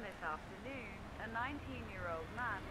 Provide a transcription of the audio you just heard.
this afternoon, a 19-year-old man